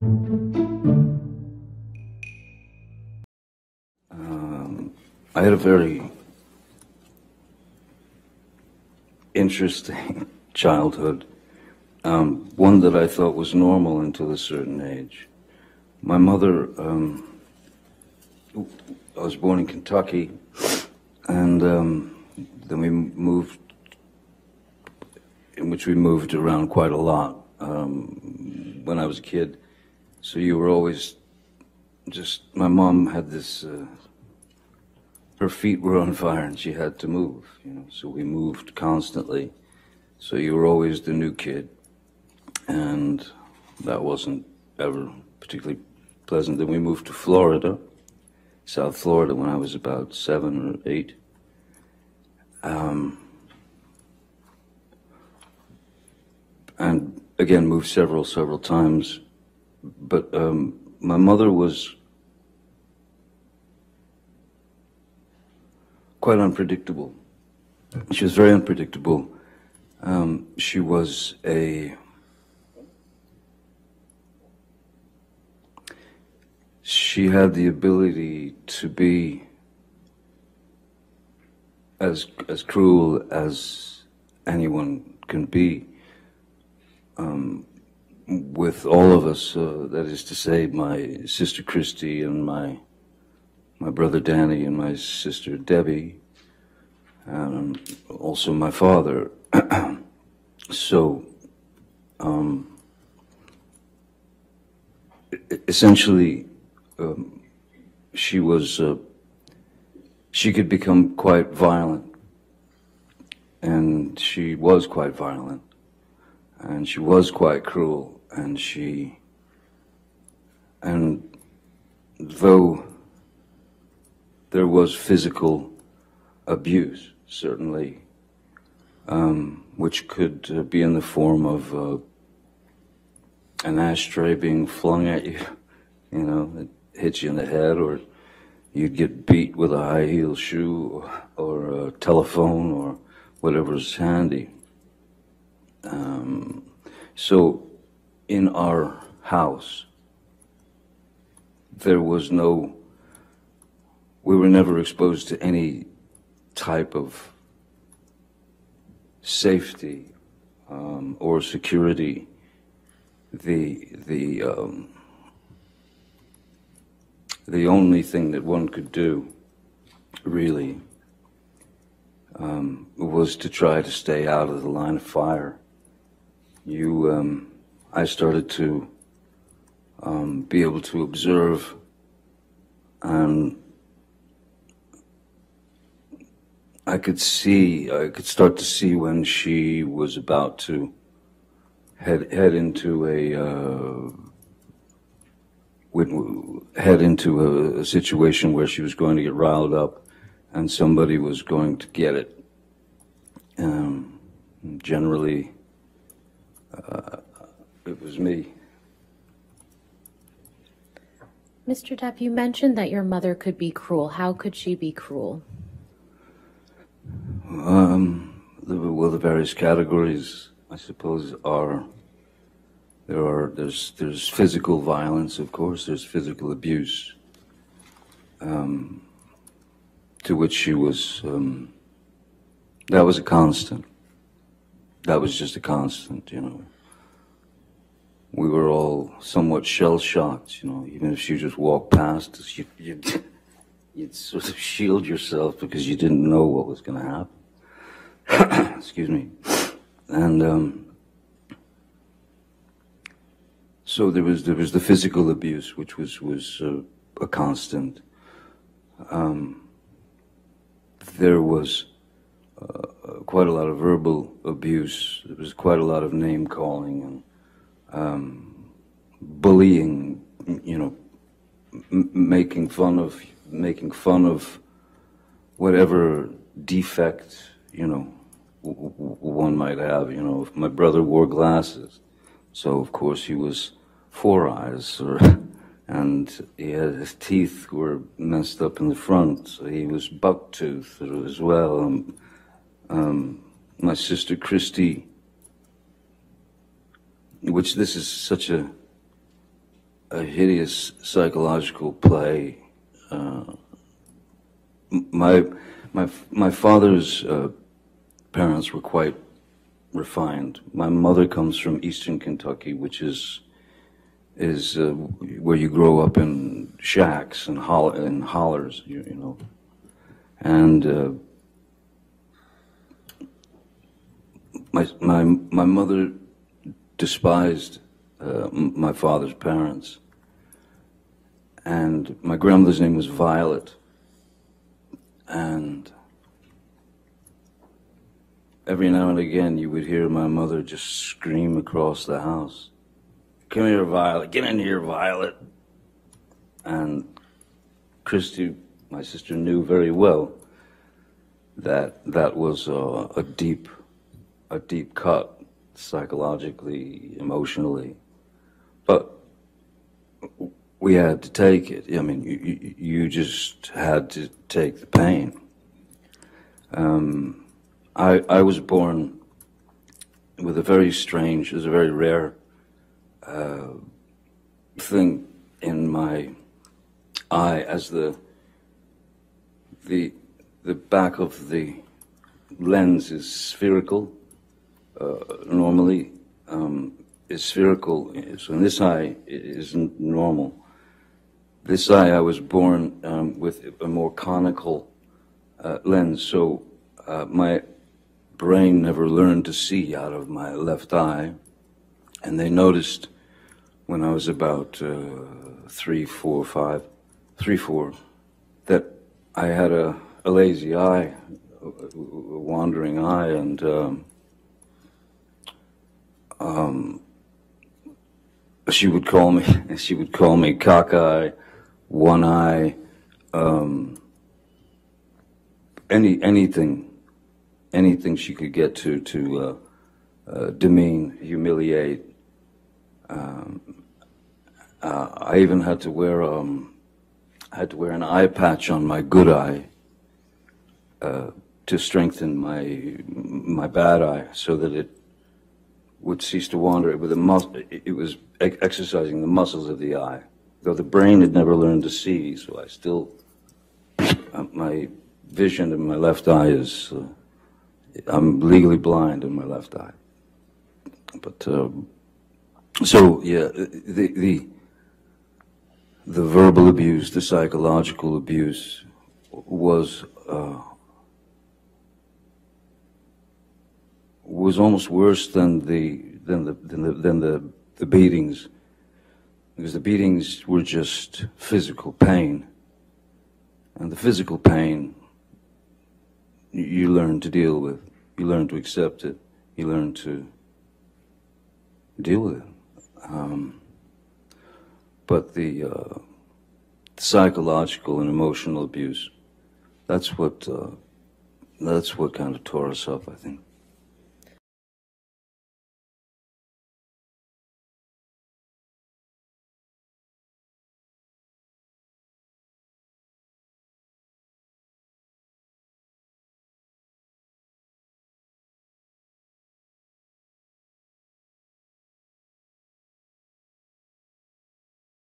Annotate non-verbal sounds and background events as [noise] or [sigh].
Um, I had a very interesting [laughs] childhood, um, one that I thought was normal until a certain age. My mother, um, I was born in Kentucky, and um, then we moved, in which we moved around quite a lot um, when I was a kid. So you were always just, my mom had this, uh, her feet were on fire and she had to move, you know, so we moved constantly. So you were always the new kid, and that wasn't ever particularly pleasant. Then we moved to Florida, South Florida, when I was about seven or eight. Um, and again, moved several, several times. But um, my mother was quite unpredictable. She was very unpredictable. Um, she was a she had the ability to be as as cruel as anyone can be um, with all of us. Uh, that is to say, my sister Christi and my my brother Danny and my sister Debbie, and also my father. [clears throat] so, um, essentially, um, she was uh, she could become quite violent, and she was quite violent, and she was quite cruel, and she and though there was physical abuse, certainly um, which could uh, be in the form of uh, an ashtray being flung at you, [laughs] you know, it hits you in the head, or you'd get beat with a high heel shoe or, or a telephone or whatever's handy. Um, so in our house, there was no, we were never exposed to any type of safety um, or security, the the um, the only thing that one could do, really, um, was to try to stay out of the line of fire. You, um, I started to um, be able to observe and I could see, I could start to see when she was about to head head into a uh, head into a, a, situation where she was going to get riled up, and somebody was going to get it. Um, generally, uh, it was me. Mr. Depp, you mentioned that your mother could be cruel. How could she be cruel? Um, the, well, the various categories, I suppose, are there are there's there's physical violence, of course. There's physical abuse, um, to which she was. Um, that was a constant. That was just a constant, you know. We were all somewhat shell shocked, you know. Even if she just walked past us, you, you'd, you'd sort of shield yourself because you didn't know what was going to happen. [coughs] excuse me, and um, so there was there was the physical abuse, which was was uh, a constant. Um, there was uh, quite a lot of verbal abuse. There was quite a lot of name calling and um, bullying. You know, making fun of making fun of whatever defect you know one might have. You know, my brother wore glasses, so of course he was four eyes, or, [laughs] and he had his teeth were messed up in the front, so he was buck tooth as well. Um, um, my sister Christi, which this is such a a hideous psychological play. Uh, my my my father's uh, parents were quite refined. My mother comes from Eastern Kentucky, which is is uh, where you grow up in shacks and holl- and hollers, you, you know, and. Uh, my my my mother despised uh, my father's parents, and my grandmother's name was Violet, and every now and again you would hear my mother just scream across the house, "Come here, Violet! Get in here, Violet!" And Christi, my sister, knew very well that that was uh, a deep a deep cut psychologically, emotionally. But we had to take it. I mean, you, you, just had to take the pain. Um, I, I was born with a very strange, it was a very rare uh, thing in my eye as the the the back of the lens is spherical normally um, is spherical. So this eye isn't normal. This eye I was born um, with a more conical uh, lens, so uh, my brain never learned to see out of my left eye, and they noticed when I was about uh, three, four, five, three, four, that I had a, a lazy eye, a wandering eye, and um, um, she would call me, [laughs] she would call me cockeye, one eye, um, any anything, anything she could get to to uh, uh, demean, humiliate. Um, uh, I even had to wear um, I had to wear an eye patch on my good eye uh, to strengthen my my bad eye, so that it would cease to wander. With the mus- it was ex- exercising the muscles of the eye. Though the brain had never learned to see so i still uh, my vision in my left eye is uh, i'm legally blind in my left eye. But um, so yeah the the the verbal abuse the psychological abuse was uh, was almost worse than the than the than the than the, the beatings. Because the beatings were just physical pain. And the physical pain you, learn to deal with. You learn to accept it. You learn to deal with it. Um, but the uh, psychological and emotional abuse that's what uh, that's what kind of tore us up i think